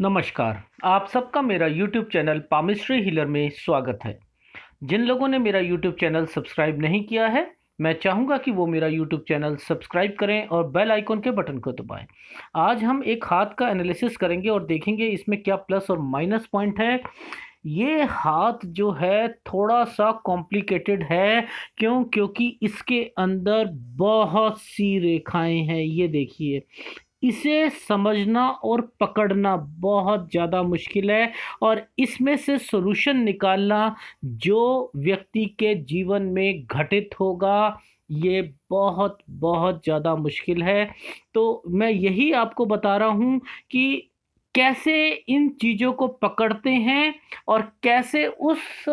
नमस्कार। आप सबका मेरा YouTube चैनल पामिस्ट्री हीलर में स्वागत है। जिन लोगों ने मेरा YouTube चैनल सब्सक्राइब नहीं किया है, मैं चाहूँगा कि वो मेरा YouTube चैनल सब्सक्राइब करें और बेल आइकॉन के बटन को दबाएँ। आज हम एक हाथ का एनालिसिस करेंगे और देखेंगे इसमें क्या प्लस और माइनस पॉइंट है। ये हाथ जो है थोड़ा सा कॉम्प्लिकेटेड है। क्यों? क्योंकि इसके अंदर बहुत सी रेखाएँ हैं। ये देखिए इसे समझना और पकड़ना बहुत ज़्यादा मुश्किल है और इसमें से सॉल्यूशन निकालना जो व्यक्ति के जीवन में घटित होगा, ये बहुत बहुत ज़्यादा मुश्किल है। तो मैं यही आपको बता रहा हूँ कि कैसे इन चीज़ों को पकड़ते हैं और कैसे उस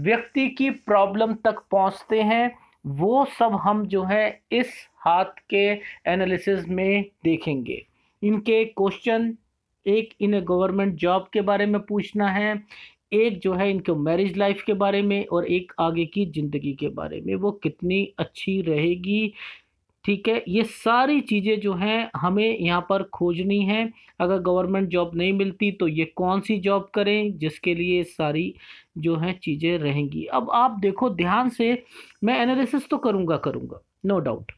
व्यक्ति की प्रॉब्लम तक पहुँचते हैं। वो सब हम जो है इस हाथ के एनालिसिस में देखेंगे। इनके क्वेश्चन एक इन्हें गवर्नमेंट जॉब के बारे में पूछना है, एक जो है इनके मैरिज लाइफ के बारे में, और एक आगे की ज़िंदगी के बारे में। वो कितनी अच्छी रहेगी ठीक है? ये सारी चीज़ें जो हैं, हमें यहाँ पर खोजनी है। अगर गवर्नमेंट जॉब नहीं मिलती तो ये कौन सी जॉब करें जिसके लिए सारी जो है चीज़ें रहेंगी? अब आप देखो, ध्यान से मैं एनालिसिस तो करूँगा करूँगा नो डाउट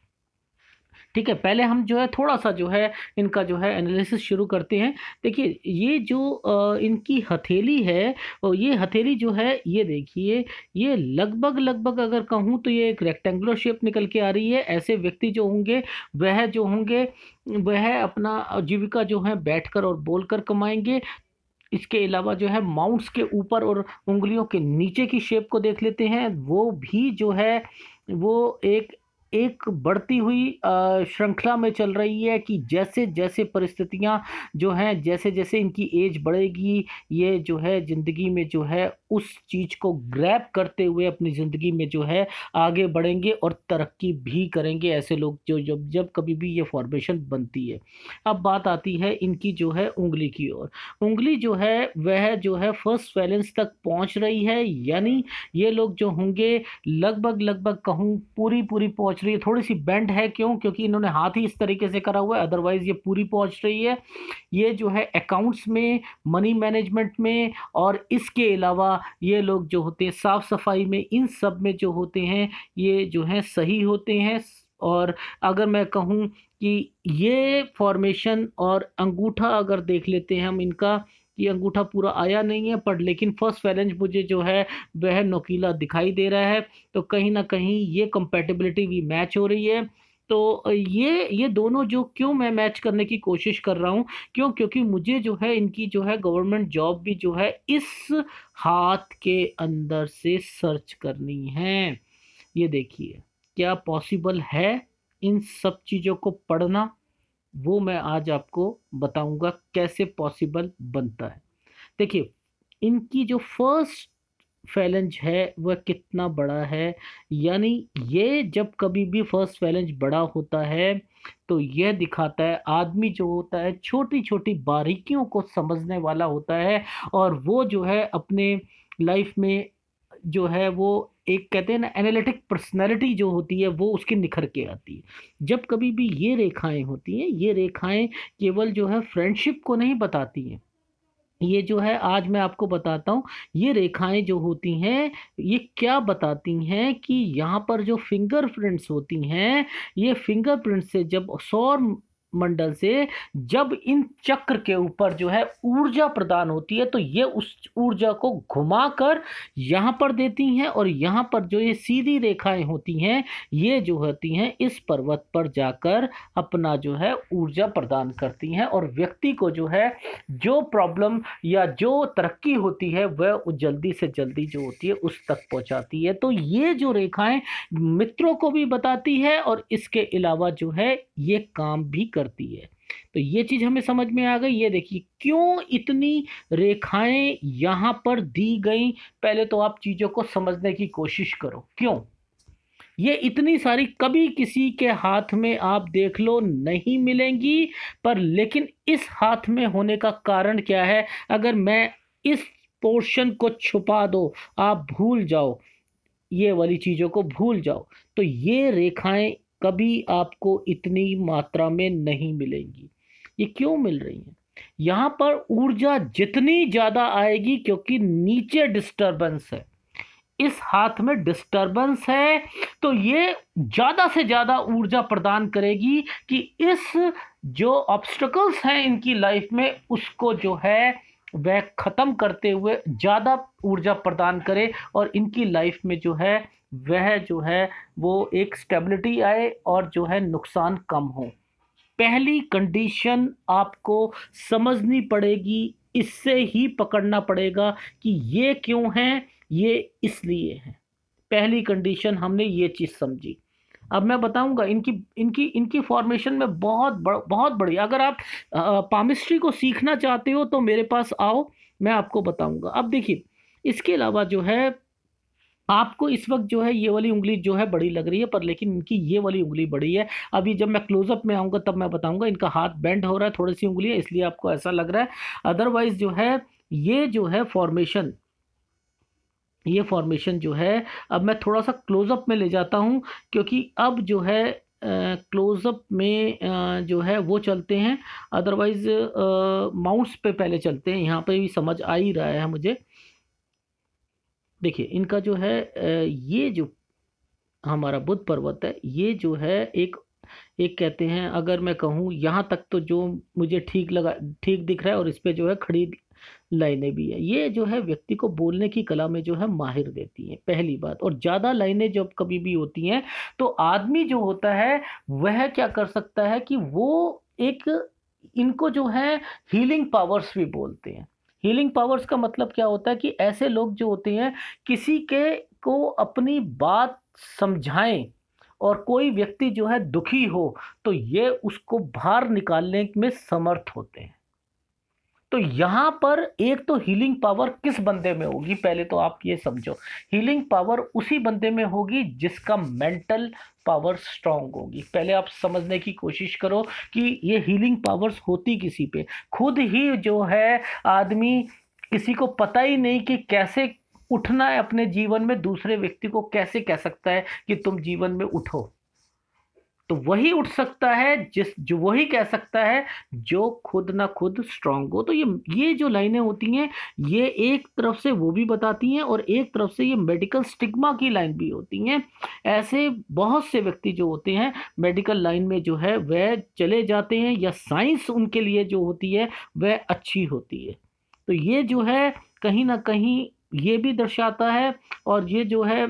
ठीक है, पहले हम जो है थोड़ा सा जो है इनका जो है एनालिसिस शुरू करते हैं। देखिए, ये जो इनकी हथेली है और ये हथेली जो है, ये देखिए, ये लगभग लगभग अगर कहूँ तो ये एक रेक्टेंगुलर शेप निकल के आ रही है। ऐसे व्यक्ति जो होंगे, वह जो होंगे, वह अपना जीविका जो है बैठकर और बोलकर कमाएँगे। इसके अलावा जो है माउंट्स के ऊपर और उंगलियों के नीचे की शेप को देख लेते हैं। वो भी जो है, वो एक एक बढ़ती हुई श्रृंखला में चल रही है कि जैसे जैसे परिस्थितियाँ जो हैं जैसे जैसे इनकी एज बढ़ेगी, ये जो है, ज़िंदगी में जो है उस चीज़ को ग्रैप करते हुए अपनी ज़िंदगी में जो है आगे बढ़ेंगे और तरक्की भी करेंगे ऐसे लोग जो जब जब कभी भी ये फॉर्मेशन बनती है। अब बात आती है इनकी जो है उंगली की ओर। उंगली जो है, वह जो है फ़र्स्ट बैलेंस तक पहुँच रही है, यानी ये लोग जो होंगे, लगभग लगभग कहूँ पूरी पूरी पहुँच रही है। थोड़ी सी बेंड है क्यों? क्योंकि इन्होंने हाथ ही इस तरीके से करा हुआ है अदरवाइज़ ये पूरी पहुँच रही है। ये जो है अकाउंट्स में मनी मैनेजमेंट में और इसके अलावा ये लोग जो होते हैं, साफ़ सफ़ाई में, इन सब में जो होते हैं, ये जो हैं सही होते हैं। और अगर मैं कहूँ कि ये फॉर्मेशन और अंगूठा अगर देख लेते हैं हम इनका ये अंगूठा पूरा आया नहीं है, पर लेकिन फ़र्स्ट फैलेंज मुझे जो है, वह नोकीला दिखाई दे रहा है। तो कहीं ना कहीं ये कंपेटिबिलिटी भी मैच हो रही है। तो ये ये दोनों जो क्यों मैं मैच करने की कोशिश कर रहा हूँ? क्यों? क्योंकि मुझे जो है, इनकी जो है गवर्नमेंट जॉब भी जो है, इस हाथ के अंदर से सर्च करनी है। ये देखिए, क्या पॉसिबल है इन सब चीज़ों को पढ़ना? वो मैं आज आपको बताऊँगा कैसे पॉसिबल बनता है। देखिए, इनकी जो फ़र्स्ट फैलेंज है, वह कितना बड़ा है? यानी ये जब कभी भी फ़र्स्ट फैलेंज बड़ा होता है तो यह दिखाता है आदमी जो होता है छोटी छोटी बारीकियों को समझने वाला होता है और वो जो है अपने लाइफ में जो है, वो एक कहते हैं ना एनालिटिक पर्सनैलिटी जो होती है, वो उसकी निखर के आती है। जब कभी भी ये रेखाएँ होती हैं, ये रेखाएँ केवल जो है फ्रेंडशिप को नहीं बताती हैं। ये जो है, आज मैं आपको बताता हूँ, ये रेखाएँ जो होती हैं, ये क्या बताती हैं कि यहाँ पर जो फिंगरप्रिंट्स होती हैं, ये फिंगरप्रिंट से जब सौर मंडल से जब इन चक्र के ऊपर जो है ऊर्जा प्रदान होती है तो ये उस ऊर्जा को घुमाकर यहाँ पर देती हैं और यहाँ पर जो ये सीधी रेखाएँ होती हैं, ये जो होती हैं, इस पर्वत पर जाकर अपना जो है ऊर्जा प्रदान करती हैं और व्यक्ति को जो है, जो प्रॉब्लम या जो तरक्की होती है, वह जल्दी से जल्दी जो होती है, उस तक पहुँचाती है। तो ये जो रेखाएँ मित्रों को भी बताती है और इसके अलावा जो है, ये काम भी कर करती है। तो ये चीज़ हमें समझ में आ गई। ये देखिए, क्यों इतनी रेखाएँ यहाँ पर दी गई? पहले तो आप चीज़ों को समझने की कोशिश करो। क्यों? ये इतनी सारी कभी किसी के हाथ में आप देख लो, नहीं मिलेंगी, पर लेकिन इस हाथ में होने का कारण क्या है? अगर मैं इस पोर्शन को छुपा दो, आप भूल जाओ। ये वाली चीज़ों को भूल जाओ। तो ये रेखाएँ कभी आपको इतनी मात्रा में नहीं मिलेंगी। ये क्यों मिल रही हैं? यहाँ पर ऊर्जा जितनी ज़्यादा आएगी क्योंकि नीचे डिस्टरबेंस है। इस हाथ में डिस्टरबेंस है तो ये ज़्यादा से ज़्यादा ऊर्जा प्रदान करेगी कि इस जो ऑब्स्टकल्स हैं इनकी लाइफ में, उसको जो है वह ख़त्म करते हुए ज़्यादा ऊर्जा प्रदान करे और इनकी लाइफ में जो है, वह जो है, वो एक स्टेबिलिटी आए और जो है नुकसान कम हो। पहली कंडीशन आपको समझनी पड़ेगी, इससे ही पकड़ना पड़ेगा कि ये क्यों है, ये इसलिए है। पहली कंडीशन हमने ये चीज़ समझी। अब मैं बताऊँगा इनकी इनकी इनकी फॉर्मेशन में बहुत बड़, बहुत बड़ी अगर आप पामिस्ट्री को सीखना चाहते हो तो मेरे पास आओ मैं आपको बताऊँगा। अब देखिए इसके अलावा जो है आपको इस वक्त जो है ये वाली उंगली जो है बड़ी लग रही है पर लेकिन इनकी ये वाली उंगली बड़ी है। अभी जब मैं क्लोजअप में आऊँगा तब मैं बताऊँगा इनका हाथ बेंड हो रहा है थोड़ी सी उंगली है इसलिए आपको ऐसा लग रहा है। अदरवाइज़ जो है ये जो है फॉर्मेशन ये फॉर्मेशन जो है, अब मैं थोड़ा सा क्लोज़अप में ले जाता हूँ, क्योंकि अब जो है क्लोज़अप में जो है वो चलते हैं। अदरवाइज़ माउंट्स पे पहले चलते हैं, यहाँ पे भी समझ आ ही रहा है मुझे। देखिए, इनका जो है ये जो हमारा बुद्ध पर्वत है, ये जो है एक एक कहते हैं, अगर मैं कहूँ, यहाँ तक तो जो मुझे ठीक लगा, ठीक दिख रहा है और इस पर जो है खड़ी लाइनें भी है। ये जो है व्यक्ति को बोलने की कला में जो है माहिर देती हैं, पहली बात। और ज़्यादा लाइनें जब कभी भी होती हैं तो आदमी जो होता है, वह क्या कर सकता है कि वो एक, इनको जो है हीलिंग पावर्स भी बोलते हैं। हीलिंग पावर्स का मतलब क्या होता है कि ऐसे लोग जो होते हैं, किसी के को अपनी बात समझाएँ और कोई व्यक्ति जो है दुखी हो तो ये उसको बाहर निकालने में समर्थ होते हैं। तो यहाँ पर एक तो हीलिंग पावर किस बंदे में होगी? पहले तो आप ये समझो। हीलिंग पावर उसी बंदे में होगी जिसका मेंटल पावर स्ट्रांग होगी। पहले आप समझने की कोशिश करो कि ये हीलिंग पावर्स होती किसी पे। खुद ही जो है आदमी किसी को पता ही नहीं कि कैसे उठना है अपने जीवन में, दूसरे व्यक्ति को कैसे कह सकता है कि तुम जीवन में उठो। तो वही उठ सकता है, जिस, जो वही कह सकता है, जो खुद ना खुद स्ट्रांग हो। तो ये ये जो लाइनें होती हैं, ये एक तरफ़ से वो भी बताती हैं और एक तरफ़ से ये मेडिकल स्टिग्मा की लाइन भी होती हैं। ऐसे बहुत से व्यक्ति जो होते हैं मेडिकल लाइन में जो है, वह चले जाते हैं या साइंस उनके लिए जो होती है, वह अच्छी होती है। तो ये जो है, कहीं ना कहीं ये भी दर्शाता है और ये जो है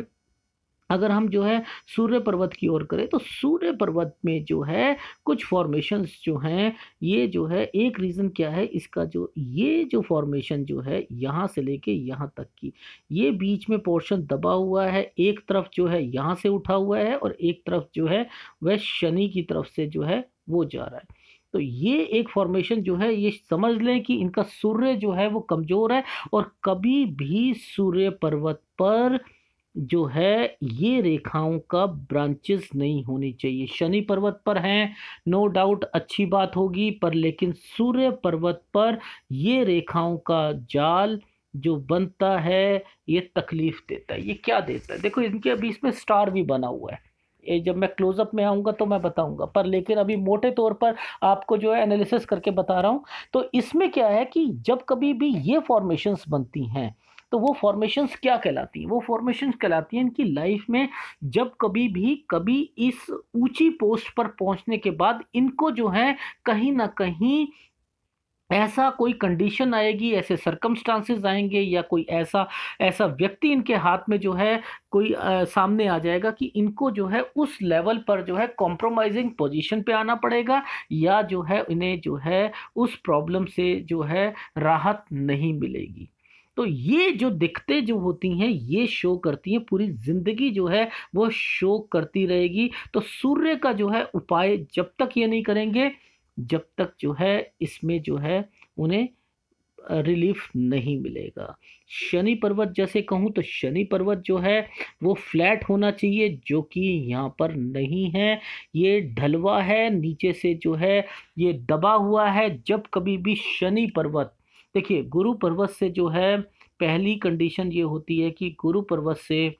अगर हम जो है सूर्य पर्वत की ओर करें तो सूर्य पर्वत में जो है कुछ फॉर्मेशंस जो हैं, ये जो है एक रीज़न क्या है, इसका जो, ये जो फॉर्मेशन जो है यहाँ से लेके यहाँ तक की, ये बीच में पोर्शन दबा हुआ है, एक तरफ़ जो है यहाँ से उठा हुआ है और एक तरफ़ जो है वह शनि की तरफ़ से जो है वो जा रहा है। तो ये एक फॉर्मेशन जो है, ये समझ लें कि इनका सूर्य जो है वो कमज़ोर है और कभी भी सूर्य पर्वत पर जो है, ये रेखाओं का ब्रांचेस नहीं होनी चाहिए। शनि पर्वत पर हैं नो डाउट अच्छी बात होगी, पर लेकिन सूर्य पर्वत पर ये रेखाओं का जाल जो बनता है, ये तकलीफ़ देता है। ये क्या देता है? देखो, इनके अभी इसमें स्टार भी बना हुआ है। ये जब मैं क्लोजअप में आऊँगा तो मैं बताऊँगा, पर लेकिन अभी मोटे तौर पर आपको जो है एनालिसिस करके बता रहा हूँ। तो इसमें क्या है कि जब कभी भी ये फॉर्मेशंस बनती हैं तो वो फॉर्मेशंस क्या कहलाती हैं? वो फॉर्मेशंस कहलाती हैं इनकी लाइफ में जब कभी भी कभी इस ऊँची पोस्ट पर पहुँचने के बाद इनको जो है कहीं ना कहीं ऐसा कोई कंडीशन आएगी ऐसे सरकमस्टांसेस आएँगे या कोई ऐसा ऐसा व्यक्ति इनके हाथ में जो है कोई आ, सामने आ जाएगा कि इनको जो है उस लेवल पर जो है कॉम्प्रोमाइजिंग पोजीशन पे आना पड़ेगा या जो है इन्हें जो है उस प्रॉब्लम से जो है राहत नहीं मिलेगी। तो ये जो दिक्कतें जो होती हैं, ये शो करती हैं, पूरी ज़िंदगी जो है वो शो करती रहेगी। तो सूर्य का जो है उपाय जब तक ये नहीं करेंगे, जब तक जो है इसमें जो है उन्हें रिलीफ नहीं मिलेगा। शनि पर्वत जैसे कहूँ तो शनि पर्वत जो है वो फ्लैट होना चाहिए, जो कि यहाँ पर नहीं है। ये ढलवा है, नीचे से जो है ये दबा हुआ है, जब कभी भी शनि पर्वत देखिए, गुरु पर्वत से जो है, पहली कंडीशन ये होती है कि गुरु पर्वत से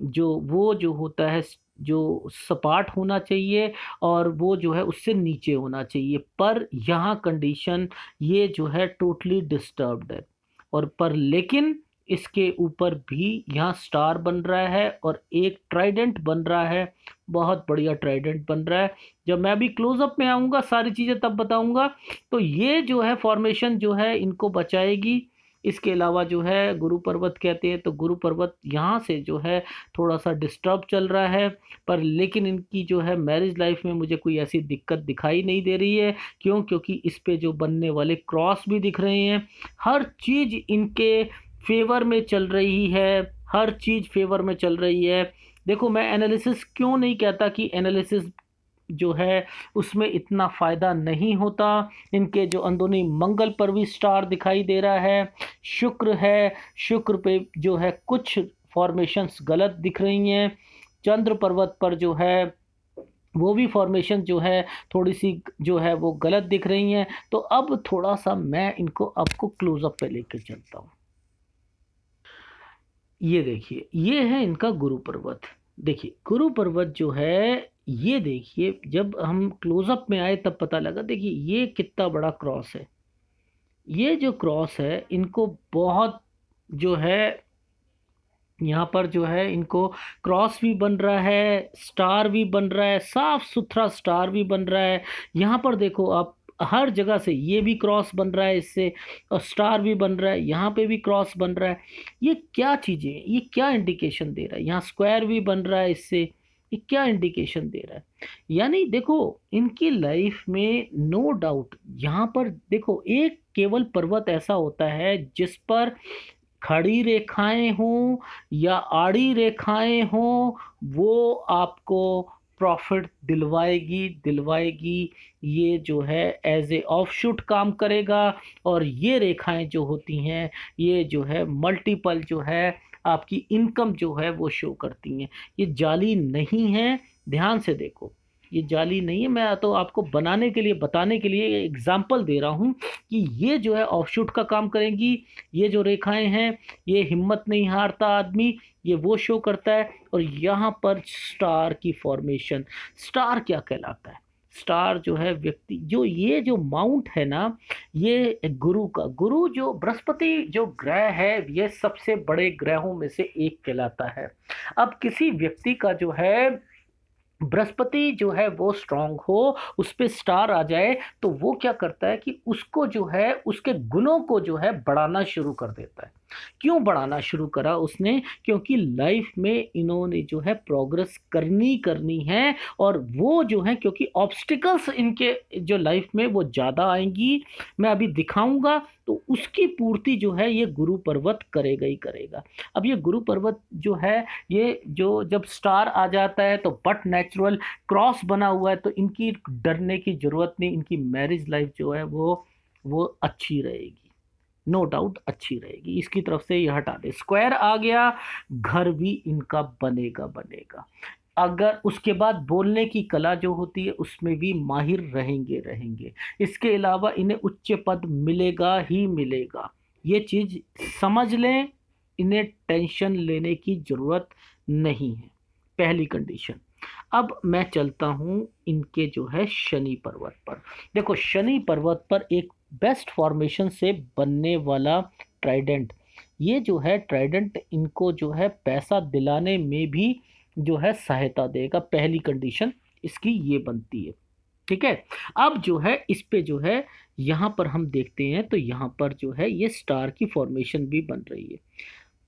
जो, वो जो होता है, जो सपाट होना चाहिए और वो जो है, उससे नीचे होना चाहिए। पर यहाँ कंडीशन ये जो है टोटली डिस्टर्ब्ड है। और पर लेकिन इसके ऊपर भी यहाँ स्टार बन रहा है और एक ट्राइडेंट बन रहा है। बहुत बढ़िया ट्राइडेंट बन रहा है। जब मैं अभी क्लोजअप में आऊँगा, सारी चीज़ें तब बताऊँगा। तो ये जो है फॉर्मेशन जो है इनको बचाएगी। इसके अलावा जो है गुरु पर्वत कहते हैं तो गुरु पर्वत यहाँ से जो है थोड़ा सा डिस्टर्ब चल रहा है। पर लेकिन इनकी जो है मैरिज लाइफ में मुझे कोई ऐसी दिक्कत दिखाई नहीं दे रही है। क्यों? क्योंकि इस पे जो बनने वाले क्रॉस भी दिख रहे हैं। हर चीज़ इनके फेवर में चल रही है, हर चीज़ फेवर में चल रही है। देखो, मैं एनालिसिस क्यों नहीं कहता कि एनालिसिस जो है, उसमें इतना फ़ायदा नहीं होता। इनके जो अंदरूनी मंगल पर भी स्टार दिखाई दे रहा है। शुक्र है, शुक्र पे जो है कुछ फॉर्मेशंस गलत दिख रही हैं। चंद्र पर्वत पर जो है, वो भी फॉर्मेशन जो है थोड़ी सी जो है, वो गलत दिख रही हैं। तो अब थोड़ा सा मैं इनको आपको क्लोजअप पे लेकर चलता हूँ। ये देखिए, ये है इनका गुरु पर्वत। देखिए, गुरु पर्वत जो है, ये देखिए, जब हम क्लोजअप में आए तब पता लगा, देखिए, ये कितना बड़ा क्रॉस है। ये जो क्रॉस है, इनको बहुत जो है, यहाँ पर जो है, इनको क्रॉस भी बन रहा है स्टार भी बन रहा है साफ़ सुथरा स्टार भी बन रहा है। यहाँ पर देखो आप हर जगह से ये भी क्रॉस बन रहा है इससे और स्टार भी बन रहा है, यहाँ पे भी क्रॉस बन रहा है। ये क्या चीज़ें ये क्या इंडिकेशन दे रहा है? यहाँ स्क्वायर भी बन रहा है इससे। ये क्या इंडिकेशन दे रहा है? यानी देखो, इनकी लाइफ में नो डाउट यहाँ पर देखो, एक केवल पर्वत ऐसा होता है जिस पर खड़ी रेखाएँ हों या आड़ी रेखाएँ हों, वो आपको प्रॉफिट दिलवाएगी दिलवाएगी, ये जो है एज ए ऑफ़ शूट काम करेगा। और ये रेखाएँ जो होती हैं, ये जो है मल्टीपल जो है आपकी इनकम जो है वो शो करती हैं। ये जाली नहीं है, ध्यान से देखो। ये जाली नहीं है। मैं तो आपको बनाने के लिए, बताने के लिए एग्ज़ाम्पल दे रहा हूँ कि ये जो है ऑफशूट का काम करेंगी। ये जो रेखाएँ हैं, ये हिम्मत नहीं हारता आदमी, ये वो शो करता है और यहाँ पर स्टार की फॉर्मेशन स्टार क्या कहलाता है? स्टार जो है व्यक्ति, जो ये जो माउंट है ना, ये गुरु का, गुरु जो बृहस्पति जो ग्रह है, ये सबसे बड़े ग्रहों में से एक कहलाता है। अब किसी व्यक्ति का जो है बृहस्पति जो है वो स्ट्रांग हो, उस पर स्टार आ जाए तो वो क्या करता है कि उसको जो है, उसके गुणों को जो है बढ़ाना शुरू कर देता है। क्यों बढ़ाना शुरू करा उसने? क्योंकि लाइफ में इन्होंने जो है प्रोग्रेस करनी करनी है और वो जो है, क्योंकि ऑब्स्टिकल्स इनके जो लाइफ में वो ज़्यादा आएँगी। मैं अभी दिखाऊँगा तो उसकी पूर्ति जो है ये गुरु पर्वत करेगा ही करेगा। अब ये गुरु पर्वत जो है, ये जो जब स्टार आ जाता है तो बट नेचुरल क्रॉस बना हुआ है तो इनकी डरने की ज़रूरत नहीं, इनकी मैरिज लाइफ जो है वो वो अच्छी रहेगी। नो डाउट अच्छी रहेगी। इसकी तरफ़ से ये हटा दे। स्क्वायर आ गया, घर भी इनका बनेगा बनेगा। अगर उसके बाद बोलने की कला जो होती है, उसमें भी माहिर रहेंगे रहेंगे। इसके अलावा इन्हें उच्च पद मिलेगा ही मिलेगा। ये चीज़ समझ लें, इन्हें टेंशन लेने की ज़रूरत नहीं है। पहली कंडीशन। अब मैं चलता हूँ इनके जो है शनि पर्वत पर। देखो, शनि पर्वत पर एक बेस्ट फॉर्मेशन से बनने वाला ट्राइडेंट। ये जो है, ट्राइडेंट इनको जो है, पैसा दिलाने में भी जो है, सहायता देगा। पहली कंडीशन इसकी ये बनती है। ठीक है? अब जो है, इस पे जो है, यहाँ पर हम देखते हैं तो यहाँ पर जो है, ये स्टार की फॉर्मेशन भी बन रही है।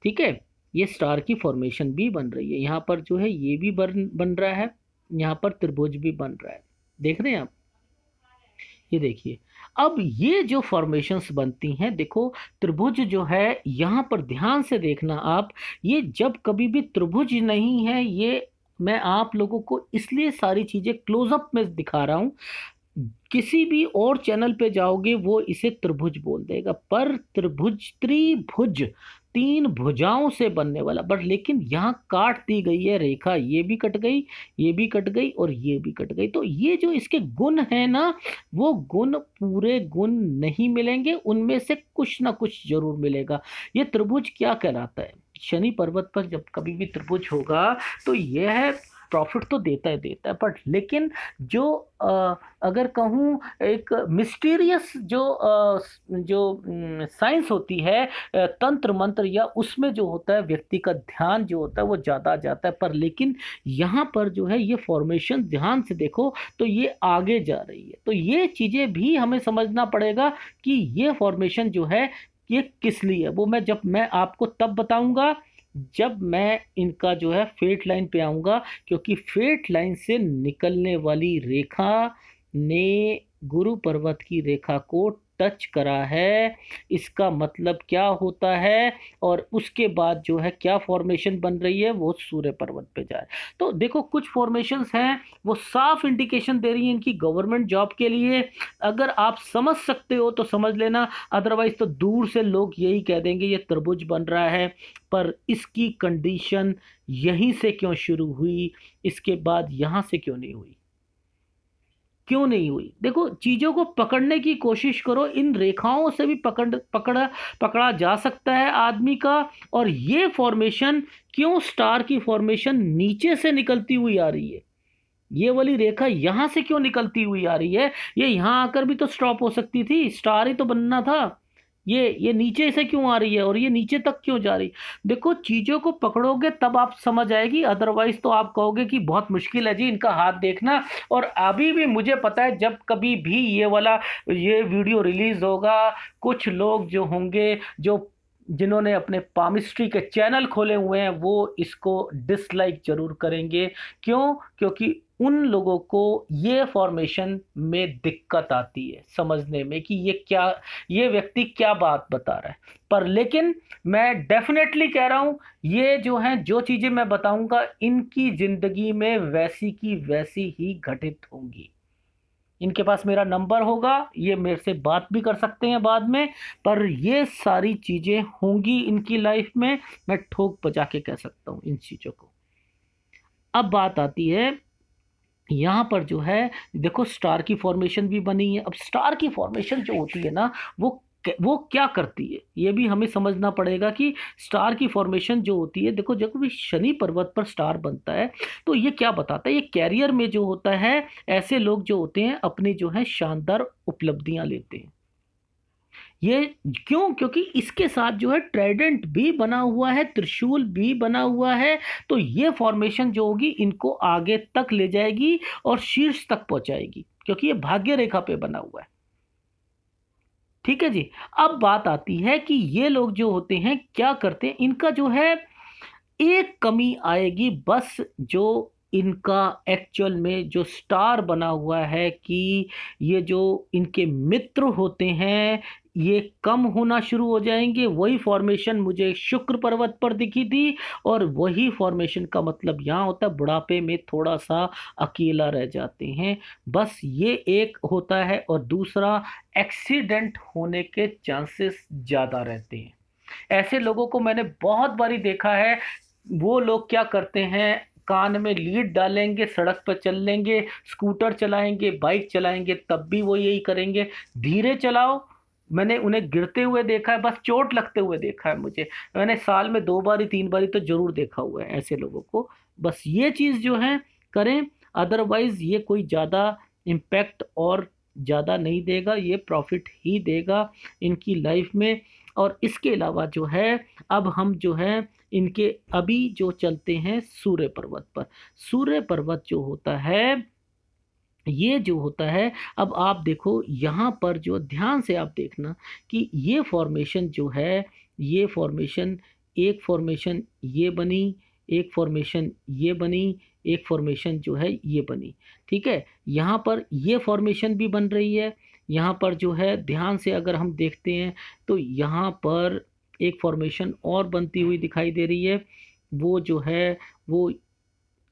ठीक है? ये स्टार की फॉर्मेशन भी बन रही है। यहाँ पर जो है, ये भी बन बन रहा है। यहाँ पर त्रिभुज भी बन रहा है। देख रहे हैं आप? ये देखिए अब ये जो फॉर्मेशंस बनती हैं, देखो, त्रिभुज जो है, यहाँ पर ध्यान से देखना आप, ये जब कभी भी त्रिभुज नहीं है, ये मैं आप लोगों को इसलिए सारी चीज़ें क्लोजअप में दिखा रहा हूँ, किसी भी और चैनल पे जाओगे, वो इसे त्रिभुज बोल देगा। पर त्रिभुज त्रिभुज तीन भुजाओं से बनने वाला, बट लेकिन यहाँ काट दी गई है रेखा, ये भी कट गई, ये भी कट गई और ये भी कट गई। तो ये जो इसके गुण हैं ना, वो गुण पूरे गुण नहीं मिलेंगे, उनमें से कुछ ना कुछ ज़रूर मिलेगा। ये त्रिभुज क्या कहलाता है? शनि पर्वत पर जब कभी भी त्रिभुज होगा तो यह प्रॉफिट तो देता है देता है बट लेकिन जो आ, अगर कहूँ एक मिस्टीरियस जो आ, जो साइंस होती है तंत्र मंत्र या उसमें जो होता है व्यक्ति का ध्यान जो होता है वो ज़्यादा जाता है पर लेकिन यहाँ पर जो है ये फॉर्मेशन ध्यान से देखो तो ये आगे जा रही है। तो ये चीज़ें भी हमें समझना पड़ेगा कि ये फॉर्मेशन जो है ये किस लिए है? वो मैं जब मैं आपको तब बताऊँगा जब मैं इनका जो है फेट लाइन पे आऊँगा, क्योंकि फेट लाइन से निकलने वाली रेखा ने गुरु पर्वत की रेखा को टच करा है, इसका मतलब क्या होता है और उसके बाद जो है क्या फॉर्मेशन बन रही है, वो सूर्य पर्वत पे जाए। तो देखो कुछ फॉर्मेशंस हैं, वो साफ़ इंडिकेशन दे रही हैं इनकी गवर्नमेंट जॉब के लिए। अगर आप समझ सकते हो तो समझ लेना अदरवाइज़ तो दूर से लोग यही कह देंगे, ये तरबूज बन रहा है। पर इसकी कंडीशन यहीं से क्यों शुरू हुई, इसके बाद यहाँ से क्यों नहीं हुई? क्यों नहीं हुई? देखो, चीज़ों को पकड़ने की कोशिश करो, इन रेखाओं से भी पकड़, पकड़ा पकड़ा जा सकता है आदमी का, और ये फॉर्मेशन क्यों स्टार की फॉर्मेशन नीचे से निकलती हुई आ रही है? ये वाली रेखा यहाँ से क्यों निकलती हुई आ रही है? ये यहाँ आकर भी तो स्टॉप हो सकती थी स्टार ही तो बनना था। ये ये नीचे से क्यों आ रही है और ये नीचे तक क्यों जा रही? है देखो, चीज़ों को पकड़ोगे तब आप समझ आएगी अदरवाइज़ तो आप कहोगे कि बहुत मुश्किल है जी इनका हाथ देखना। और अभी भी मुझे पता है, जब कभी भी ये वाला, ये वीडियो रिलीज़ होगा, कुछ लोग जो होंगे, जो जिन्होंने अपने पामिस्ट्री के चैनल खोले हुए हैं, वो इसको डिसलाइक ज़रूर करेंगे। क्यों? क्योंकि उन लोगों को ये फॉर्मेशन में दिक्कत आती है समझने में कि ये क्या, ये व्यक्ति क्या बात बता रहा है। पर लेकिन मैं डेफिनेटली कह रहा हूँ, ये जो हैं, जो चीज़ें मैं बताऊँगा, इनकी ज़िंदगी में वैसी की वैसी ही घटित होंगी। इनके पास मेरा नंबर होगा, ये मेरे से बात भी कर सकते हैं बाद में, पर ये सारी चीज़ें होंगी इनकी लाइफ में, मैं ठोक बजा के कह सकता हूँ इन चीज़ों को। अब बात आती है, यहाँ पर जो है, देखो स्टार की फॉर्मेशन भी बनी है, अब स्टार की फॉर्मेशन जो होती है ना, वो वो क्या करती है? ये भी हमें समझना पड़ेगा कि स्टार की फॉर्मेशन जो होती है, देखो जब भी शनि पर्वत पर स्टार बनता है तो ये क्या बताता है? ये कैरियर में जो होता है, ऐसे लोग जो होते हैं, अपनी जो है शानदार उपलब्धियाँ लेते हैं। ये क्यों? क्योंकि इसके साथ जो है ट्रेडेंट भी बना हुआ है, त्रिशूल भी बना हुआ है तो ये फॉर्मेशन जो होगी, इनको आगे तक ले जाएगी और शीर्ष तक पहुंचाएगी, क्योंकि ये भाग्य रेखा पे बना हुआ है। ठीक है जी? अब बात आती है कि ये लोग जो होते हैं, क्या करते हैं? इनका जो है, एक कमी आएगी बस जो इनका एक्चुअल में जो स्टार बना हुआ है कि ये जो इनके मित्र होते हैं ये कम होना शुरू हो जाएँगे। वही फॉर्मेशन मुझे शुक्र पर्वत पर दिखी थी और वही फॉर्मेशन का मतलब यहाँ होता है, बुढ़ापे में थोड़ा सा अकेला रह जाते हैं। बस ये एक होता है और दूसरा एक्सीडेंट होने के चांसेस ज़्यादा रहते हैं। ऐसे लोगों को मैंने बहुत बारी देखा है, वो लोग क्या करते हैं, कान में लीड डालेंगे, सड़क पर चल लेंगे, स्कूटर चलाएँगे, बाइक चलाएँगे, तब भी वो यही करेंगे, धीरे चलाओ मैंने उन्हें गिरते हुए देखा है, बस चोट लगते हुए देखा है मुझे। मैंने साल में दो बारी, तीन बारी तो ज़रूर देखा हुआ है ऐसे लोगों को। बस ये चीज़ जो है, करें अदरवाइज़ ये कोई ज़्यादा इम्पैक्ट और ज़्यादा नहीं देगा, ये प्रॉफिट ही देगा इनकी लाइफ में। और इसके अलावा जो है, अब हम जो है, इनके अभी जो चलते हैं, सूर्य पर्वत पर। सूर्य पर्वत जो होता है ये जो होता है, अब आप देखो यहाँ पर जो ध्यान से आप देखना कि ये फॉर्मेशन जो है, ये फॉर्मेशन एक फॉर्मेशन ये बनी, एक फॉर्मेशन ये बनी, एक फॉर्मेशन जो है ये बनी। ठीक है? यहाँ पर ये फॉर्मेशन भी बन रही है। यहाँ पर जो है ध्यान से अगर हम देखते हैं तो यहाँ पर एक फॉर्मेशन और बनती हुई दिखाई दे रही है। वो जो है, वो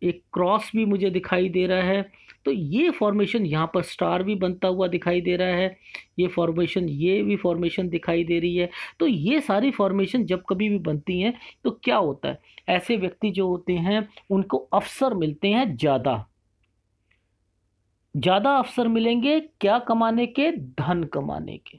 एक क्रॉस भी मुझे दिखाई दे रहा है। तो ये फॉर्मेशन यहाँ पर स्टार भी बनता हुआ दिखाई दे रहा है। ये फॉर्मेशन ये भी फॉर्मेशन दिखाई दे रही है। तो ये सारी फॉर्मेशन जब कभी भी बनती हैं तो क्या होता है? ऐसे व्यक्ति जो होते हैं, उनको अवसर मिलते हैं ज़्यादा। ज़्यादा अवसर मिलेंगे क्या कमाने के? धन कमाने के।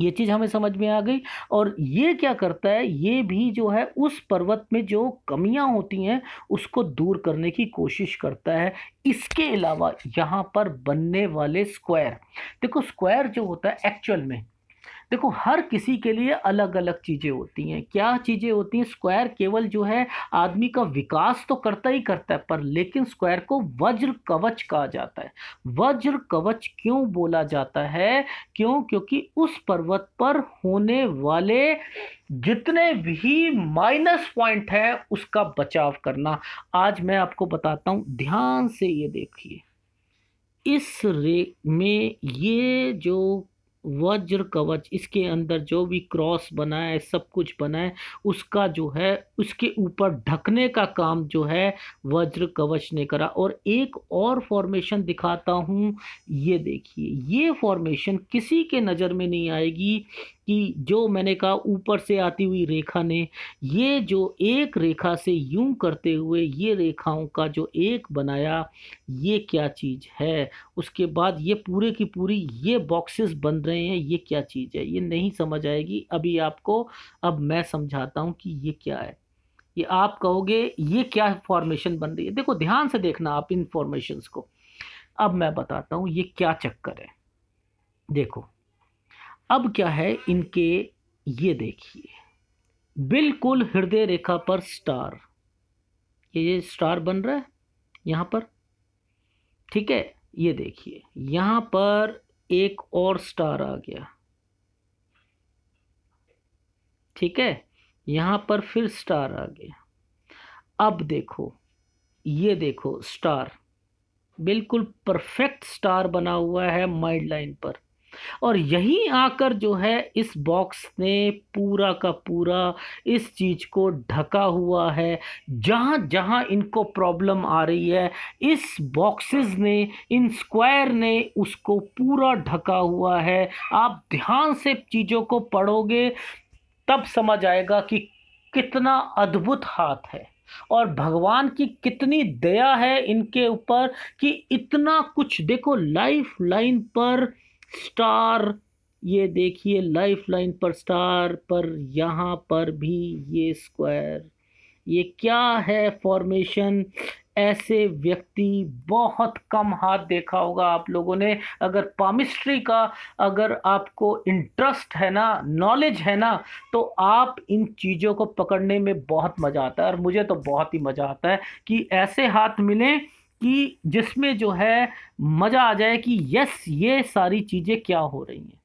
ये चीज़ हमें समझ में आ गई। और ये क्या करता है, ये भी जो है, उस पर्वत में जो कमियाँ होती हैं, उसको दूर करने की कोशिश करता है। इसके अलावा यहाँ पर बनने वाले स्क्वायर, देखो स्क्वायर जो होता है, एक्चुअल में देखो, हर किसी के लिए अलग अलग चीज़ें होती हैं। क्या चीज़ें होती हैं? स्क्वायर केवल जो है, आदमी का विकास तो करता ही करता है, पर लेकिन स्क्वायर को वज्र कवच कहा जाता है। वज्र कवच क्यों बोला जाता है? क्यों? क्योंकि उस पर्वत पर होने वाले जितने भी माइनस पॉइंट है, उसका बचाव करना। आज मैं आपको बताता हूँ, ध्यान से ये देखिए। इस रे में ये जो वज्र कवच, इसके अंदर जो भी क्रॉस बना है, सब कुछ बना है, उसका जो है, उसके ऊपर ढकने का काम जो है, वज्र कवच ने करा। और एक और फॉर्मेशन दिखाता हूँ, ये देखिए, ये फॉर्मेशन किसी के नज़र में नहीं आएगी। कि जो मैंने कहा ऊपर से आती हुई रेखा ने, ये जो एक रेखा से यूँ करते हुए ये रेखाओं का जो एक बनाया, ये क्या चीज़ है? उसके बाद ये पूरे की पूरी ये बॉक्सेस बन रहे हैं, ये क्या चीज़ है? ये नहीं समझ आएगी। अभी आपको, अब मैं समझाता हूँ कि ये क्या है। ये आप कहोगे, ये क्या फॉर्मेशन बन रही है? देखो, ध्यान से देखना आप इन फॉर्मेशंस को। अब मैं बताता हूँ ये क्या चक्कर है। देखो अब क्या है इनके ये देखिए। बिल्कुल हृदय रेखा पर स्टार। ये स्टार बन रहा है यहाँ पर। ठीक है, ये देखिए, यहाँ पर एक और स्टार आ गया। ठीक है, यहाँ पर फिर स्टार आ गया। अब देखो, ये देखो, स्टार। बिल्कुल परफेक्ट स्टार बना हुआ है माइंड लाइन पर। और यहीं आकर जो है इस बॉक्स ने पूरा का पूरा इस चीज़ को ढका हुआ है। जहाँ जहाँ इनको प्रॉब्लम आ रही है, इस बॉक्सेस ने, इन स्क्वायर ने उसको पूरा ढका हुआ है। आप ध्यान से चीज़ों को पढ़ोगे, तब समझ आएगा कि कितना अद्भुत हाथ है और भगवान की कितनी दया है इनके ऊपर कि इतना कुछ देखो लाइफ लाइन पर स्टार, ये देखिए लाइफ लाइन पर स्टार पर, यहाँ पर भी ये स्क्वायर। ये क्या है फॉर्मेशन ऐसे व्यक्ति बहुत कम हाथ देखा होगा आप लोगों ने। अगर पामिस्ट्री का अगर आपको इंटरेस्ट है ना नॉलेज है ना तो आप इन चीज़ों को पकड़ने में बहुत मज़ा आता है। और मुझे तो बहुत ही मज़ा आता है कि ऐसे हाथ मिलें कि जिसमें जो है मज़ा आ जाए कि यस ये सारी चीज़ें क्या हो रही हैं।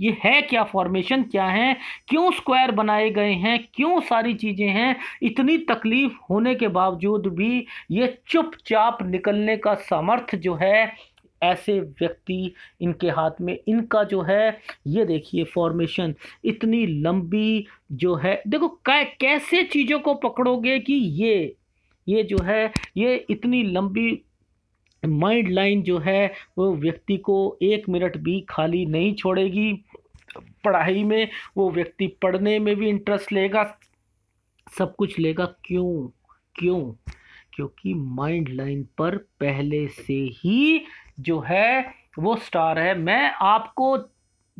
ये है क्या फॉर्मेशन क्या है? क्यों स्क्वायर बनाए गए हैं? क्यों सारी चीज़ें हैं? इतनी तकलीफ़ होने के बावजूद भी ये चुपचाप निकलने का सामर्थ्य जो है, ऐसे व्यक्ति इनके हाथ में, इनका जो है, ये देखिए फॉर्मेशन इतनी लंबी जो है, देखो कै, कैसे चीज़ों को पकड़ोगे कि ये ये जो है, ये इतनी लंबी माइंड लाइन जो है, वो व्यक्ति को एक मिनट भी खाली नहीं छोड़ेगी। पढ़ाई में, वो व्यक्ति पढ़ने में भी इंटरेस्ट लेगा। सब कुछ लेगा क्यों? क्यों? क्योंकि माइंड लाइन पर पहले से ही जो है, वो स्टार है। मैं आपको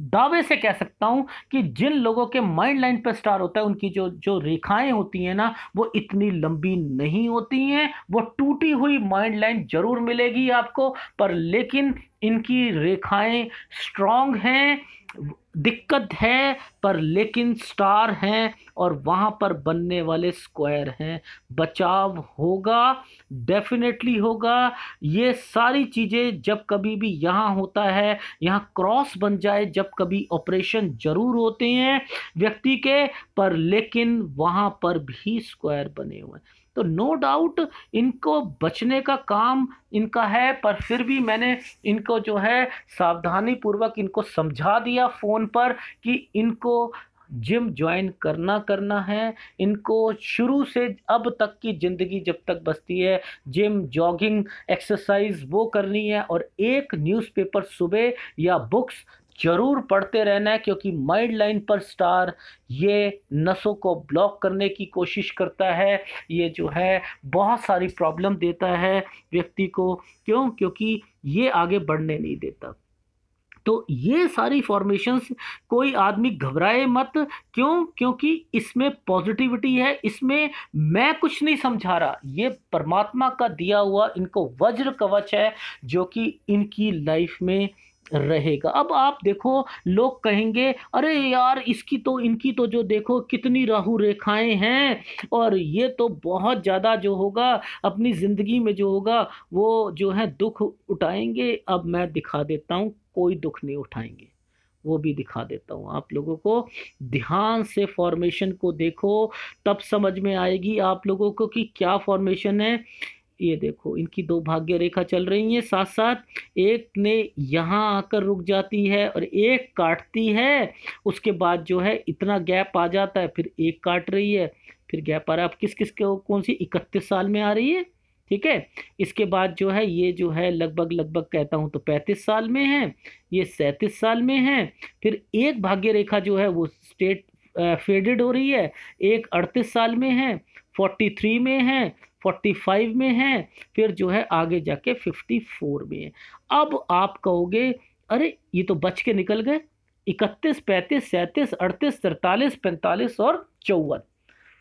दावे से कह सकता हूँ कि जिन लोगों के माइंड लाइन पर स्टार होता है, उनकी जो जो रेखाएँ होती हैं ना, वो इतनी लंबी नहीं होती हैं, वो टूटी हुई माइंड लाइन ज़रूर मिलेगी आपको, पर लेकिन इनकी रेखाएँ स्ट्रांग हैं, दिक्कत है, पर लेकिन स्टार हैं और वहाँ पर बनने वाले स्क्वायर हैं। बचाव होगा डेफिनेटली होगा। ये सारी चीज़ें जब कभी भी यहाँ होता है, यहाँ क्रॉस बन जाए, जब कभी ऑपरेशन ज़रूर होते हैं व्यक्ति के, पर लेकिन वहाँ पर भी स्क्वायर बने हुए हैं। तो नो डाउट इनको बचने का काम इनका है, पर फिर भी मैंने इनको जो है सावधानी पूर्वक इनको समझा दिया फ़ोन पर कि इनको जिम ज्वाइन करना करना है। इनको शुरू से अब तक की ज़िंदगी जब तक बसती है जिम जॉगिंग एक्सरसाइज वो करनी है और एक न्यूज़पेपर सुबह या बुक्स ज़रूर पढ़ते रहना है, क्योंकि माइंड लाइन पर स्टार ये नसों को ब्लॉक करने की कोशिश करता है। ये जो है, बहुत सारी प्रॉब्लम देता है व्यक्ति को। क्यों? क्योंकि ये आगे बढ़ने नहीं देता। तो ये सारी फॉर्मेशंस कोई आदमी घबराए मत। क्यों? क्योंकि इसमें पॉजिटिविटी है, इसमें मैं कुछ नहीं समझा रहा। ये परमात्मा का दिया हुआ इनको वज्र कवच है, जो कि इनकी लाइफ में रहेगा। अब आप देखो, लोग कहेंगे, अरे यार, इसकी तो इनकी तो जो देखो, कितनी राहु रेखाएँ हैं। और ये तो बहुत ज़्यादा जो होगा, अपनी ज़िंदगी में जो होगा, वो जो है दुख उठाएँगे। अब मैं दिखा देता हूँ, कोई दुख नहीं उठाएँगे। वो भी दिखा देता हूँ आप लोगों को। ध्यान से फॉर्मेशन को देखो, तब समझ में आएगी आप लोगों को कि क्या फॉर्मेशन है। ये देखो, इनकी दो भाग्य रेखा चल रही हैं। साथ साथ एक ने यहाँ आकर रुक जाती है और एक काटती है। उसके बाद जो है इतना गैप आ जाता है, फिर एक काट रही है। फिर गैप आ रहा है। अब किस किस के, कौन सी? इकतीस साल में आ रही है, ठीक है? इसके बाद जो है, ये जो है लगभग लगभग कहता हूँ तो पैंतीस साल में है, ये सैंतीस साल में है। फिर एक भाग्य रेखा जो है, वो स्टेट फेडेड हो रही है, एक अड़तीस साल में है, फोर्टी थ्री में है फोर्टी फाइव में है, फिर जो है आगे जाके फिफ्टी फोर में है। अब आप कहोगे, अरे, ये तो बच के निकल गए। इकतीस पैंतीस सैंतीस अड़तीस सैंतालीस पैंतालीस और चौवन।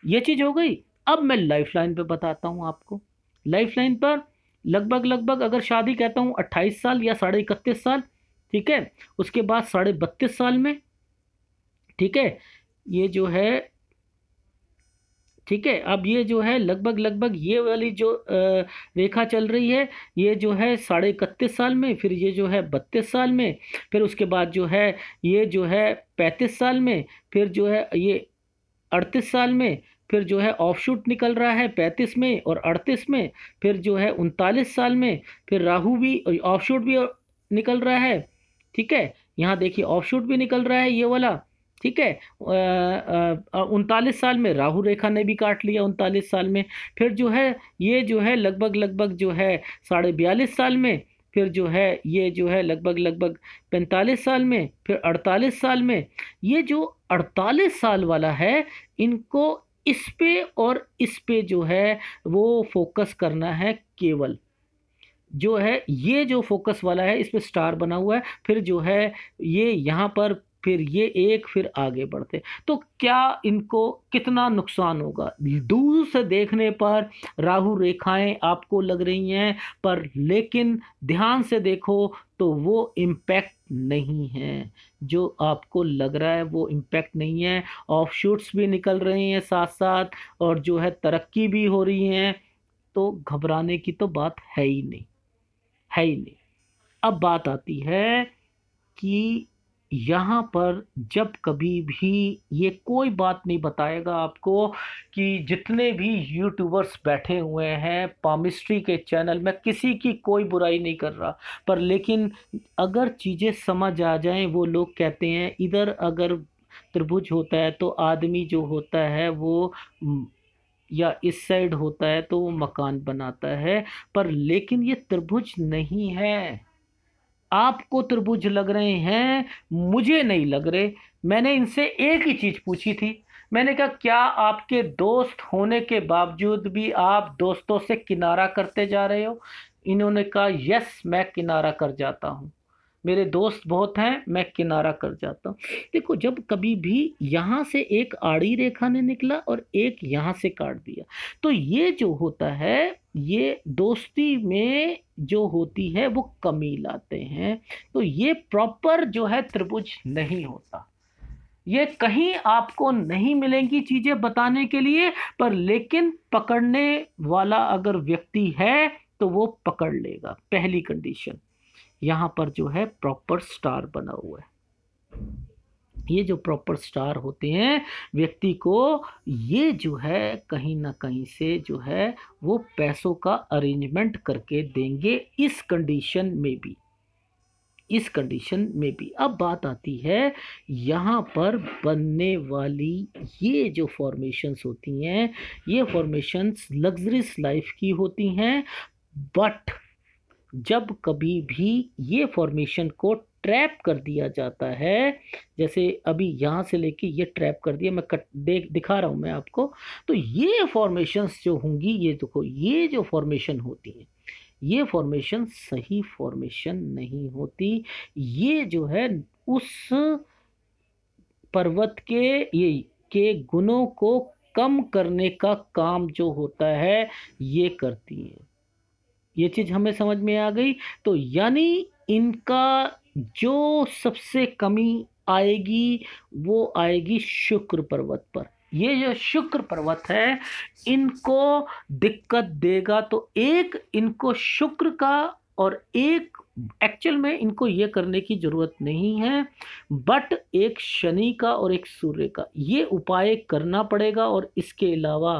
ये चीज़ हो गई। अब मैं लाइफ लाइन पर बताता हूँ आपको। लाइफ लाइन पर लगभग लगभग अगर शादी कहता हूँ अट्ठाईस साल या साढ़े इकतीस साल, ठीक है? उसके बाद साढ़े बत्तीस साल में, ठीक है? ये जो है ठीक है? अब ये जो है, लगभग लगभग ये वाली जो रेखा चल रही है, ये जो है साढ़े इकतीस साल में, फिर ये जो है बत्तीस साल में, फिर उसके बाद जो है, ये जो है पैंतीस साल में, फिर जो है ये अड़तीस साल में, फिर जो है ऑफ़ शूट निकल रहा है पैंतीस में और अड़तीस में, फिर जो है उनतालीस साल में, फिर राहु भी ऑफ़ शूट भी निकल रहा है, ठीक है? यहाँ देखिए ऑफ़ शूट भी निकल रहा है ये वाला ठीक है? उनतालीस साल में राहु रेखा ने भी काट लिया उनतालीस साल में। फिर जो है, ये जो है लगभग लगभग जो है साढ़े बयालीस साल में, फिर जो है, ये जो है लगभग लगभग पैंतालीस साल में, फिर अड़तालीस साल में। ये जो अड़तालीस साल वाला है, इनको इस पे और इस पे जो है वो फोकस करना है केवल। जो है, ये जो फोकस वाला है, इस पर स्टार बना हुआ है। फिर जो है, ये यहाँ पर फिर ये एक, फिर आगे बढ़ते। तो क्या इनको कितना नुकसान होगा? दूर से देखने पर राहु रेखाएँ आपको लग रही हैं, पर लेकिन ध्यान से देखो तो वो इम्पैक्ट नहीं है। जो आपको लग रहा है वो इम्पैक्ट नहीं है। ऑफ़ शूट्स भी निकल रहे हैं साथ साथ और जो है तरक्की भी हो रही है तो घबराने की तो बात है ही नहीं, है ही नहीं। अब बात आती है कि यहाँ पर जब कभी भी ये कोई बात नहीं बताएगा आपको कि जितने भी यूट्यूबर्स बैठे हुए हैं पामिस्ट्री के चैनल में किसी की कोई बुराई नहीं कर रहा। पर लेकिन अगर चीज़ें समझ आ जाएँ, वो लोग कहते हैं, इधर अगर त्रिभुज होता है तो आदमी जो होता है वो या इस साइड होता है तो वो मकान बनाता है। पर लेकिन ये त्रिभुज नहीं है। आपको त्रिभुज लग रहे हैं, मुझे नहीं लग रहे। मैंने इनसे एक ही चीज़ पूछी थी। मैंने कहा, क्या आपके दोस्त होने के बावजूद भी आप दोस्तों से किनारा करते जा रहे हो? इन्होंने कहा, यस, मैं किनारा कर जाता हूँ। मेरे दोस्त बहुत हैं, मैं किनारा कर जाता हूँ। देखो, जब कभी भी यहाँ से एक आड़ी रेखा ने निकला और एक यहाँ से काट दिया तो ये जो होता है, ये दोस्ती में जो होती है, वो कमी लाते हैं। तो ये प्रॉपर जो है त्रिभुज नहीं होता। ये कहीं आपको नहीं मिलेंगी चीज़ें बताने के लिए, पर लेकिन पकड़ने वाला अगर व्यक्ति है तो वो पकड़ लेगा। पहली कंडीशन यहाँ पर जो है प्रॉपर स्टार बना हुआ है। ये जो प्रॉपर स्टार होते हैं, व्यक्ति को ये जो है कहीं ना कहीं से जो है वो पैसों का अरेंजमेंट करके देंगे इस कंडीशन में भी। इस कंडीशन में भी। अब बात आती है यहाँ पर बनने वाली ये जो फॉर्मेशंस होती हैं, ये फॉर्मेशंस लग्जरीस लाइफ की होती हैं बट जब कभी भी ये फॉर्मेशन को ट्रैप कर दिया जाता है, जैसे अभी यहाँ से लेके ये ट्रैप कर दिया, मैं कट, देख, दिखा रहा हूँ मैं आपको तो ये फॉर्मेशंस जो होंगी, ये देखो, ये जो फॉर्मेशन होती हैं, ये फॉर्मेशन सही फॉर्मेशन नहीं होती। ये जो है, उस पर्वत के, ये, के गुणों को कम करने का काम जो होता है, ये करती हैं। ये चीज़ हमें समझ में आ गई। तो यानी इनका जो सबसे कमी आएगी, वो आएगी शुक्र पर्वत पर। ये जो शुक्र पर्वत है, इनको दिक्कत देगा तो एक, इनको शुक्र का और एक एक्चुअल में इनको ये करने की ज़रूरत नहीं है बट एक शनि का और एक सूर्य का, ये उपाय करना पड़ेगा और इसके अलावा,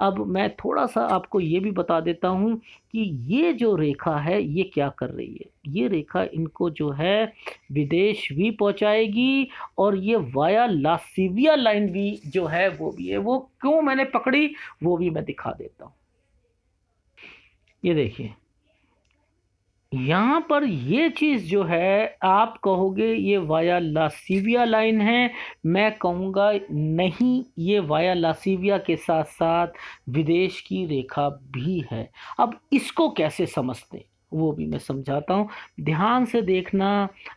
अब मैं थोड़ा सा आपको ये भी बता देता हूँ कि ये जो रेखा है, ये क्या कर रही है? ये रेखा इनको जो है, विदेश भी पहुँचाएगी और ये वाया लासिविया लाइन भी जो है, वो भी है। वो क्यों मैंने पकड़ी, वो भी मैं दिखा देता हूँ। ये देखिए। यहाँ पर ये चीज़ जो है, आप कहोगे ये वाया लासीविया लाइन है। मैं कहूँगा नहीं, ये वाया लासीविया के साथ साथ विदेश की रेखा भी है। अब इसको कैसे समझते वो भी मैं समझाता हूँ। ध्यान से देखना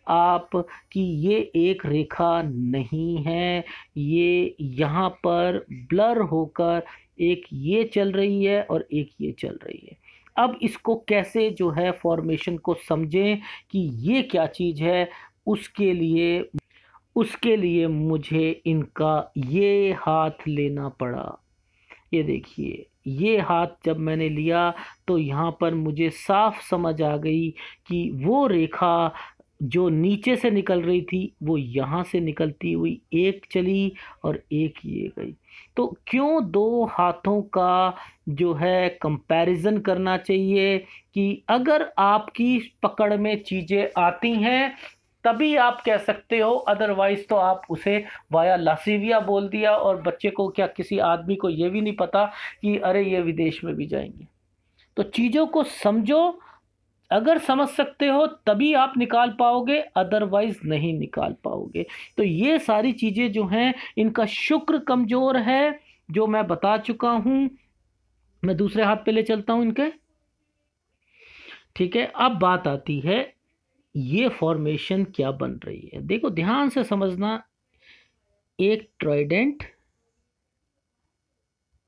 आप कि ये एक रेखा नहीं है। ये यहाँ पर ब्लर होकर एक ये चल रही है और एक ये चल रही है। अब इसको कैसे जो है फॉर्मेशन को समझें कि ये क्या चीज़ है, उसके लिए उसके लिए मुझे इनका ये हाथ लेना पड़ा। ये देखिए, ये हाथ जब मैंने लिया तो यहाँ पर मुझे साफ़ समझ आ गई कि वो रेखा जो नीचे से निकल रही थी, वो यहाँ से निकलती हुई एक चली और एक ये गई। तो क्यों दो हाथों का जो है कंपैरिजन करना चाहिए कि अगर आपकी पकड़ में चीज़ें आती हैं, तभी आप कह सकते हो अदरवाइज़ तो आप उसे वाया लासीविया बोल दिया और बच्चे को क्या किसी आदमी को ये भी नहीं पता कि अरे ये विदेश में भी जाएँगे। तो चीज़ों को समझो अगर समझ सकते हो, तभी आप निकाल पाओगे अदरवाइज़ नहीं निकाल पाओगे। तो ये सारी चीज़ें जो हैं, इनका शुक्र कमज़ोर है, जो मैं बता चुका हूँ। मैं दूसरे हाथ पे ले चलता हूँ इनके। ठीक है, अब बात आती है, ये फॉर्मेशन क्या बन रही है? देखो, ध्यान से समझना, एक ट्राइडेंट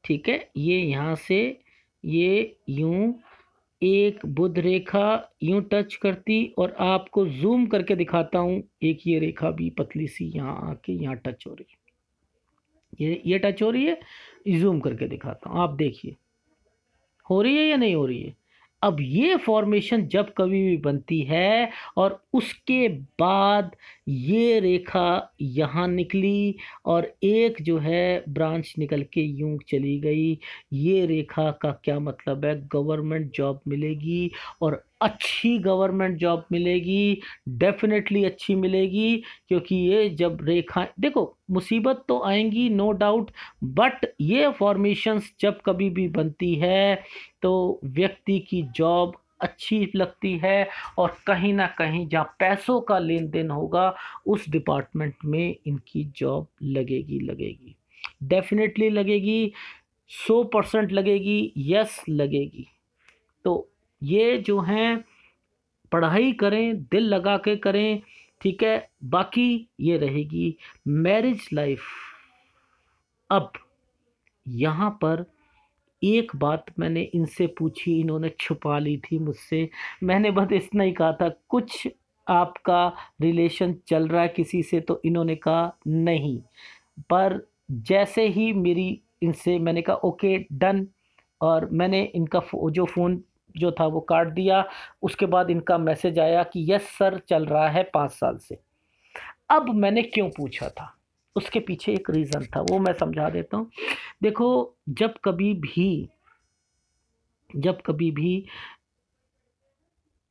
ठीक है, ये यहाँ से, ये यूँ एक बुध रेखा यूँ टच करती और आपको जूम करके दिखाता हूँ। एक ये रेखा भी पतली सी यहाँ आके यहाँ टच हो रही। है ये ये टच हो रही है जूम करके दिखाता हूँ। आप देखिए, हो रही है या नहीं हो रही है? अब ये फॉर्मेशन जब कभी भी बनती है और उसके बाद ये रेखा यहाँ निकली और एक जो है ब्रांच निकल के यूँ चली गई, ये रेखा का क्या मतलब है? गवर्नमेंट जॉब मिलेगी और अच्छी गवर्नमेंट जॉब मिलेगी, डेफिनेटली अच्छी मिलेगी, क्योंकि ये जब रेखा, देखो, मुसीबत तो आएँगी नो डाउट बट ये फॉर्मेशंस जब कभी भी बनती है तो व्यक्ति की जॉब अच्छी लगती है और कहीं ना कहीं जहाँ पैसों का लेन देन होगा, उस डिपार्टमेंट में इनकी जॉब लगेगी लगेगी। डेफिनेटली लगेगी, सौ परसेंट लगेगी यस लगेगी। तो ये जो हैं, पढ़ाई करें, दिल लगा के करें, ठीक है, बाकी ये रहेगी मैरिज लाइफ अब यहाँ पर एक बात मैंने इनसे पूछी, इन्होंने छुपा ली थी मुझसे। मैंने बस इतना ही कहा था, कुछ आपका रिलेशन चल रहा है किसी से तो इन्होंने कहा, नहीं। पर जैसे ही मेरी इनसे मैंने कहा, ओके, डन। और मैंने इनका जो फ़ोन जो था वो काट दिया। उसके बाद इनका मैसेज आया कि, यस सर, चल रहा है पाँच साल से। अब मैंने क्यों पूछा था? उसके पीछे एक रीज़न था, वो मैं समझा देता हूँ। देखो, जब कभी भी, जब कभी भी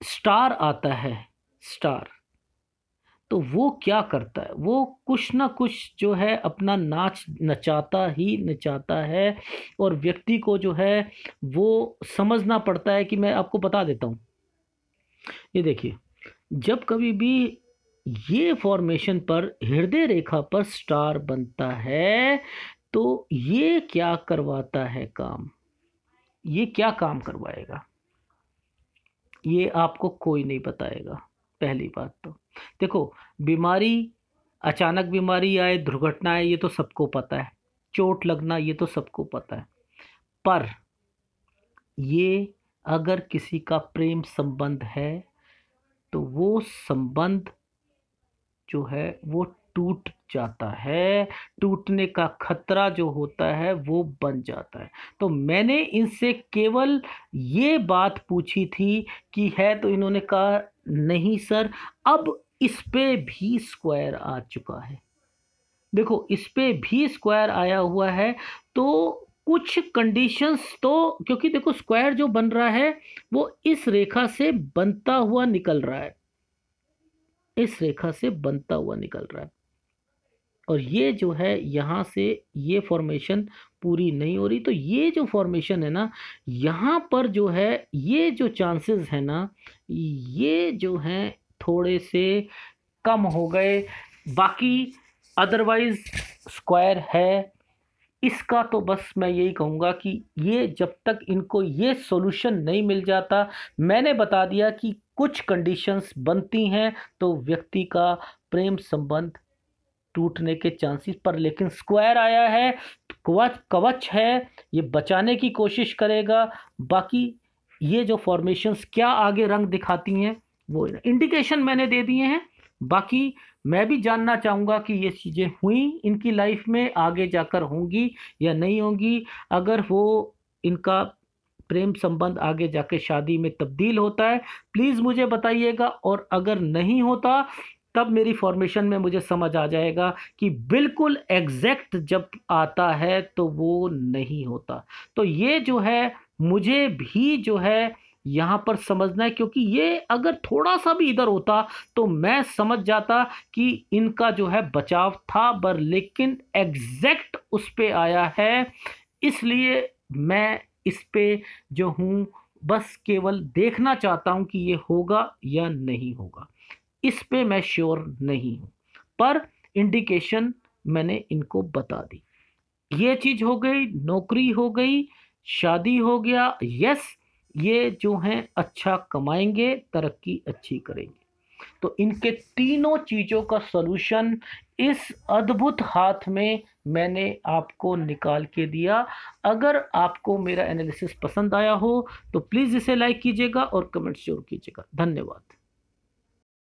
स्टार आता है, स्टार तो वो क्या करता है? वो कुछ ना कुछ जो है अपना नाच नचाता ही नचाता है और व्यक्ति को जो है वो समझना पड़ता है कि मैं आपको बता देता हूँ। ये देखिए, जब कभी भी ये फॉर्मेशन पर हृदय रेखा पर स्टार बनता है तो ये क्या करवाता है काम? ये क्या काम करवाएगा? ये आपको कोई नहीं बताएगा। पहली बात तो। देखो, बीमारी, अचानक बीमारी आए, दुर्घटना आए, ये तो सबको पता है। चोट लगना, ये तो सबको पता है। पर ये अगर किसी का प्रेम संबंध है तो वो संबंध जो है, वो टूट जाता है। टूटने का खतरा जो होता है, वो बन जाता है। तो मैंने इनसे केवल ये बात पूछी थी कि है तो इन्होंने कहा, नहीं सर, अब इस पे भी स्क्वायर आ चुका है। देखो, इस पे भी स्क्वायर आया हुआ है तो कुछ कंडीशंस तो क्योंकि देखो स्क्वायर जो बन रहा है, वो इस रेखा से बनता हुआ निकल रहा है। इस रेखा से बनता हुआ निकल रहा है। और ये जो है, यहाँ से ये फॉर्मेशन पूरी नहीं हो रही। तो ये जो फॉर्मेशन है ना, यहाँ पर जो है, ये जो चांसेस है ना, ये जो हैं थोड़े से कम हो गए। बाकी अदरवाइज़ स्क्वायर है। इसका तो बस मैं यही कहूँगा कि ये जब तक इनको ये सॉल्यूशन नहीं मिल जाता, मैंने बता दिया कि कुछ कंडीशंस बनती हैं तो व्यक्ति का प्रेम संबंध टूटने के चांसेस पर। लेकिन स्क्वायर आया है, कवच कवच है, ये बचाने की कोशिश करेगा। बाकी ये जो फॉर्मेशंस क्या आगे रंग दिखाती हैं वो इंडिकेशन मैंने दे दिए हैं। बाकी मैं भी जानना चाहूँगा कि ये चीज़ें हुई, इनकी लाइफ में आगे जाकर होंगी या नहीं होंगी। अगर वो इनका प्रेम संबंध आगे जाके शादी में तब्दील होता है प्लीज़ मुझे बताइएगा और अगर नहीं होता, तब मेरी फॉर्मेशन में मुझे समझ आ जाएगा कि बिल्कुल एग्जैक्ट जब आता है तो वो नहीं होता। तो ये जो है, मुझे भी जो है यहाँ पर समझना है, क्योंकि ये अगर थोड़ा सा भी इधर होता तो मैं समझ जाता कि इनका जो है बचाव था, पर लेकिन एग्जैक्ट उस पर आया है। इसलिए मैं इस पर जो हूँ, बस केवल देखना चाहता हूँ कि ये होगा या नहीं होगा। इस पर मैं श्योर नहीं हूँ, पर इंडिकेशन मैंने इनको बता दी। ये चीज़ हो गई, नौकरी हो गई, शादी हो गया यस ये जो हैं अच्छा कमाएँगे, तरक्की अच्छी करेंगे। तो इनके तीनों चीज़ों का सलूशन इस अद्भुत हाथ में मैंने आपको निकाल के दिया। अगर आपको मेरा एनालिसिस पसंद आया हो तो प्लीज़ इसे लाइक कीजिएगा और कमेंट ज़रूर कीजिएगा। धन्यवाद।